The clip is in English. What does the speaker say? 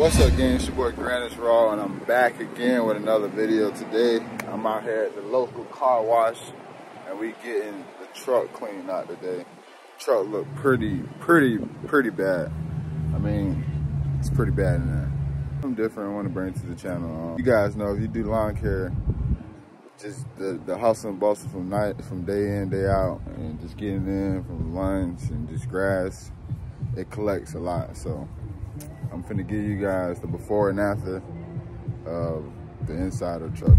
What's up gang, it's your boy Granish Raw and I'm back again with another video today. I'm out here at the local car wash and we getting the truck cleaned out today. Truck look pretty, pretty, pretty bad. I mean, it's pretty bad in there. I'm different I want to bring to the channel. Um, you guys know if you do lawn care, just the, the hustle and bustle from night, from day in, day out, and just getting in from lunch and just grass, it collects a lot. So I'm finna give you guys the before and after of the inside of truck.